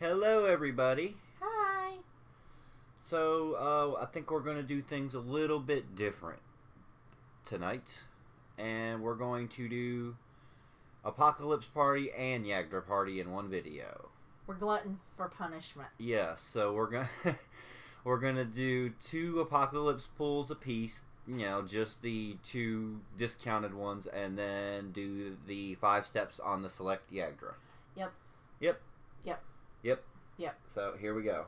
Hello, everybody. Hi. So, uh, I think we're going to do things a little bit different tonight. And we're going to do Apocalypse Party and Yggdra Party in one video. We're glutton for punishment. Yes, so we're going to we're going to do two Apocalypse pools apiece, you know, just the two discounted ones and then do the five steps on the select Yggdra. Yep. Yep. Yep. Yep. Yep. So here we go.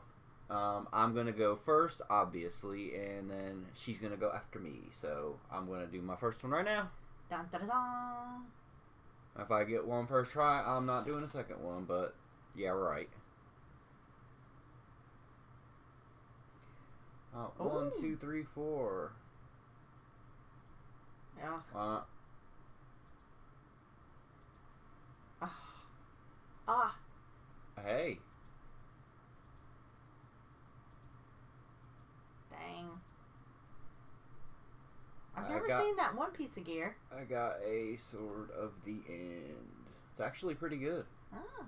Um, I'm gonna go first, obviously, and then she's gonna go after me. So I'm gonna do my first one right now. Dun, dun, dun. If I get one first try, I'm not doing a second one. But yeah, right. Oh, one, two, three, four. Ugh. Uh, Ah. Ah. Hey, Dang. I've I never got- seen that one piece of gear. I got a sword of the end. It's actually pretty good. Ah.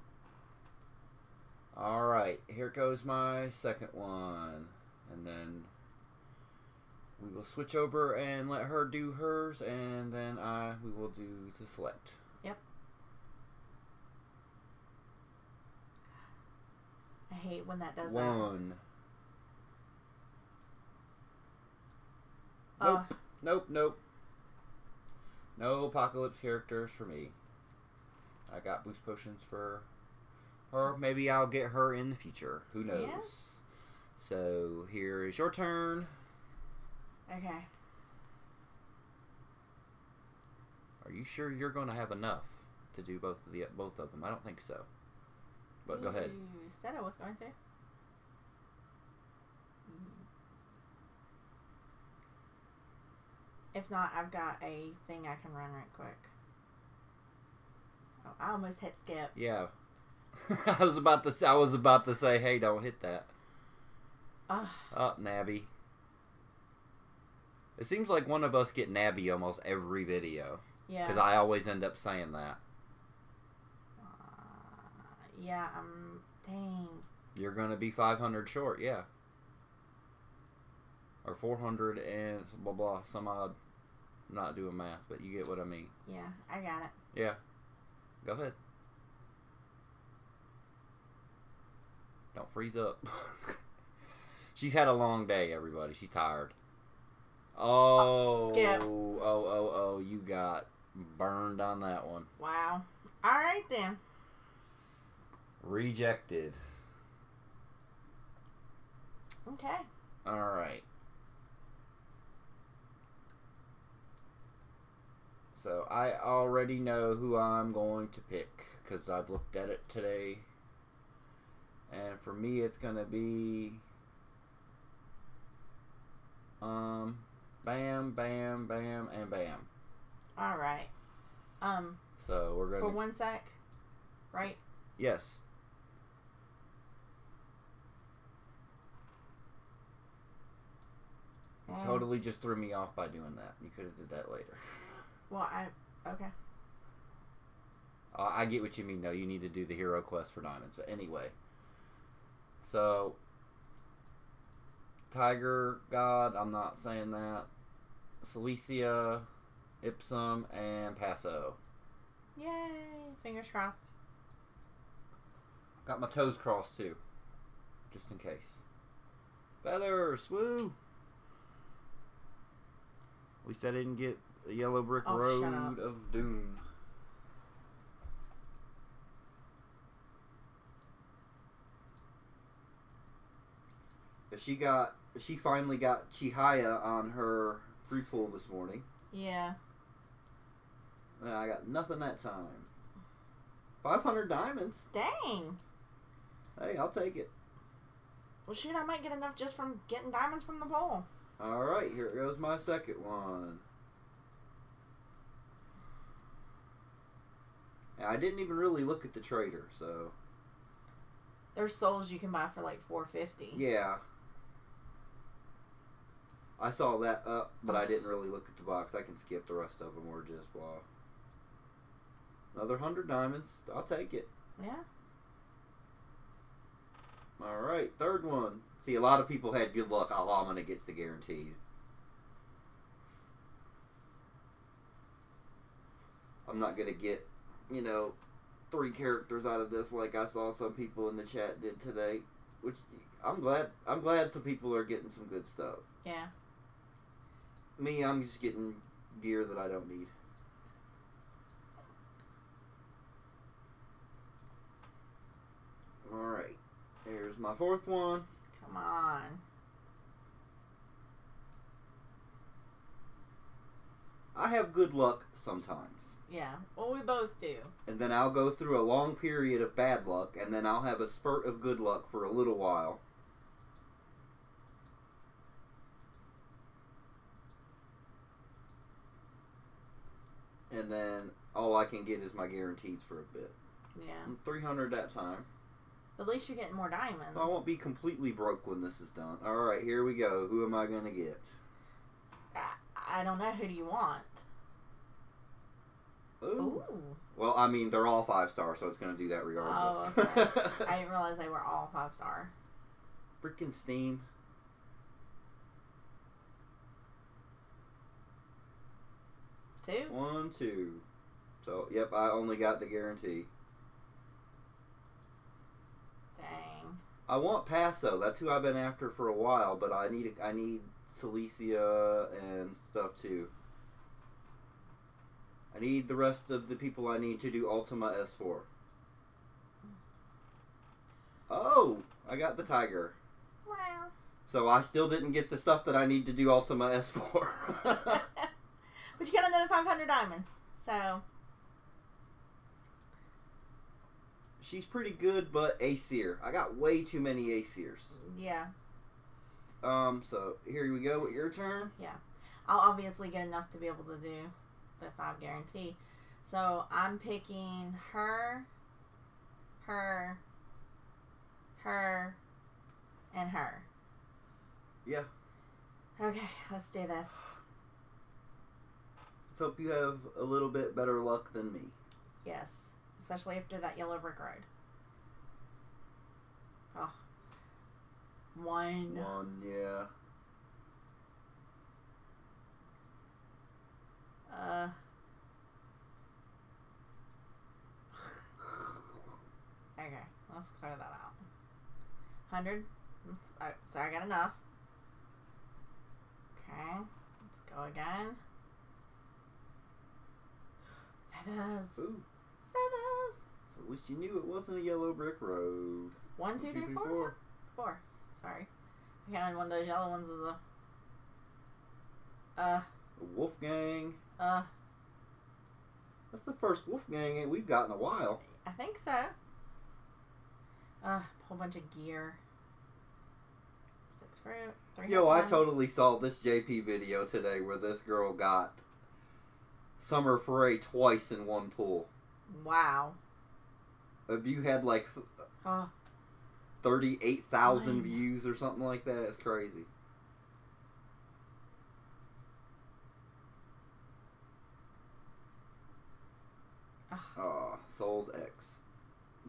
All right, here goes my second one, and then we will switch over and let her do hers, and then I we will do the select. I hate when that does that. One. Oh, Nope. Nope. Nope. No apocalypse characters for me. I got boost potions for her. Maybe I'll get her in the future. Who knows? Yes. So here is your turn. okay. Are you sure you're going to have enough to do both of the both of them? I don't think so. But go ahead. You said I was going to. Mm-hmm. If not, I've got a thing I can run right quick. Oh, I almost hit skip. Yeah. I was about to. Say, I was about to say, hey, don't hit that. Ugh. Oh, Nabby. It seems like one of us get Nabby almost every video Yeah. because I always end up saying that. Yeah, I'm. Dang. You're gonna be 500 short, yeah. Or 400 and blah blah some odd. Not doing math, but you get what I mean. Yeah, I got it. Yeah. Go ahead. Don't freeze up. She's had a long day, everybody. She's tired. Oh, skip. oh, oh, oh! You got burned on that one. Wow. All right then. Rejected. Okay. All right. So I already know who I'm going to pick because I've looked at it today. And for me, it's going to be. Um, bam, bam, bam, and bam. All right. Um, So we're going to. For one sec, right? Yes. You Um, Totally just threw me off by doing that. You could have did that later. Well, I okay. Uh, I get what you mean, though. You need to do the hero quest for diamonds. But anyway. So. Tiger God, I'm not saying that. Cilicia, Ipsum, and Paso. Yay! Fingers crossed. Got my toes crossed, too. Just in case. Feathers! Woo! At least I didn't get the yellow brick Oh, road of doom. She got she finally got Chihaya on her free pull this morning. Yeah. And I got nothing that time. Five hundred diamonds. Dang. Hey, I'll take it. Well, shoot, I might get enough just from getting diamonds from the pole. All right, here goes my second one. I didn't even really look at the trader, so There's souls you can buy for like four fifty. yeah. I saw that up, but I didn't really look at the box. I can skip the rest of them or just blah. Another hundred diamonds. I'll take it. Yeah. All right, third one. See, a lot of people had good luck. Alamana gets the guaranteed. I'm not gonna get, you know, three characters out of this like I saw some people in the chat did today. Which I'm glad. I'm glad some people are getting some good stuff. Yeah. Me, I'm just getting gear that I don't need. All right, here's my fourth one. Come on. I have good luck sometimes. Yeah. Well, we both do. And then I'll go through a long period of bad luck, and then I'll have a spurt of good luck for a little while. And then all I can get is my guarantees for a bit. Yeah. I'm 300 that time. At least you're getting more diamonds. I won't be completely broke when this is done. Alright, here we go. Who am I going to get? I, I don't know. Who do you want? Ooh. Ooh. Well, I mean, they're all five stars, so it's going to do that regardless. Oh, okay. I didn't realize they were all five star. Freaking Steam. Two? One, two. So, yep, I only got the guarantee. Dang. I want Paso. That's who I've been after for a while, but I need I need Cilicia and stuff too. I need the rest of the people I need to do Ultima S4. Oh, I got the tiger. Wow. So I still didn't get the stuff that I need to do Ultima S4. but you got another 500 diamonds. So, She's pretty good, but Aesir. I got way too many Aesirs. yeah. Um, so here we go with your turn. Yeah. I'll obviously get enough to be able to do the five guarantee. So, I'm picking her, her, her, and her. Yeah. Okay, let's do this. Let's hope you have a little bit better luck than me. Yes. Especially after that yellow brick road. Oh. One. One, yeah. Uh. Okay, let's clear that out. Hundred. Oh, so I got enough. Okay, let's go again. Feathers. Ooh. Feathers. So at least you knew it wasn't a yellow brick road. One, two, three, four. Four. Sorry. I got one of those yellow ones as a. Uh. A Wolfgang. Uh. That's the first Wolfgang we've got in a while. I think so. Uh, whole bunch of gear. Six fruit. Three Yo, I totally saw this JP video today where this girl got Summer Foray twice in one pool. Wow. Have you had like Oh, 38,000 views or something like that? It's crazy. Aw, Souls X.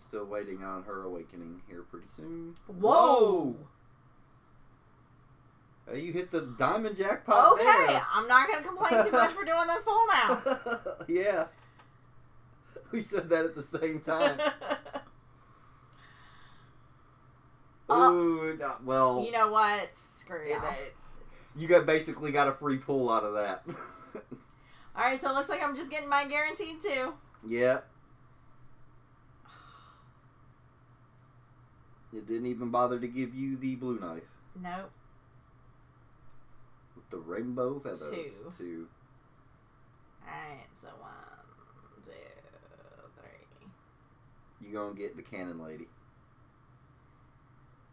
Still waiting on her awakening here pretty soon. Whoa! Uh, you hit the diamond jackpot Okay, there. I'm not gonna complain too much for doing this poll now. yeah. We said that at the same time. Uh, Ooh, well, you know what? Screw it- it- you got basically got a free pull out of that. All right, so it looks like I'm just getting my guaranteed too. yeah. It didn't even bother to give you the blue knife Nope. with the rainbow feathers. Two. Two. All right, so one, two, three. You gonna get the cannon lady,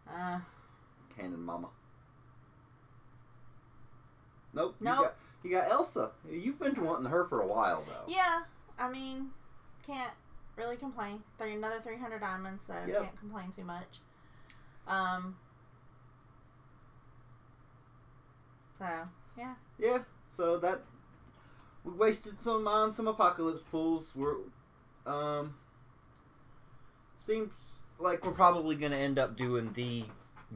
Uh, cannon mama. Nope. Nope. You got, you got Elsa. You've been wanting her for a while though. yeah. I mean, can't really complain. Three another 300 diamonds, so Yep. can't complain too much. Um. So yeah. Yeah, so that we wasted some on some apocalypse pools. We're um seems like we're probably gonna end up doing the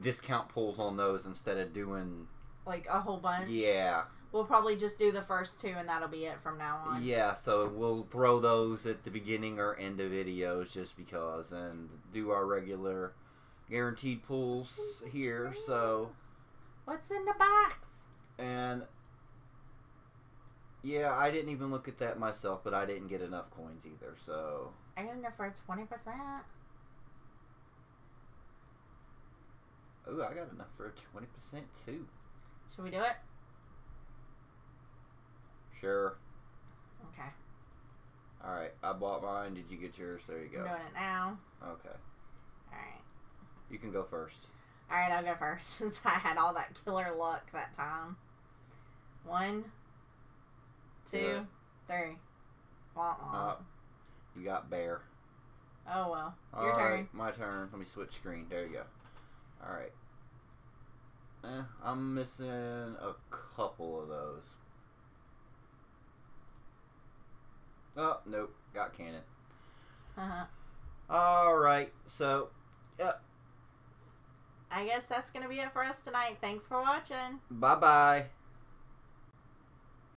discount pulls on those instead of doing Like a whole bunch. yeah We'll probably just do the first two, and that'll be it from now on. yeah. So we'll throw those at the beginning or end of videos just because, and do our regular guaranteed pulls here. So What's in the box? and yeah, I didn't even look at that myself, but I didn't get enough coins either. So I got enough for twenty percent. oh, I got enough for a twenty percent too. Should we do it? Sure. Okay. All right, I bought mine. Did you get yours? There you go. I'm doing it now. Okay, All right. you can go first. All right, I'll go first since I had all that killer luck that time. One, two, three. Wah, wah. Uh, You got bear. oh well. Your All turn. right, my turn. Let me switch screen. There you go. All right. Eh, I'm missing a couple of those. Oh nope, got cannon. Uh-huh. All right, so yep. I guess that's gonna be it for us tonight. Thanks for watching. bye bye.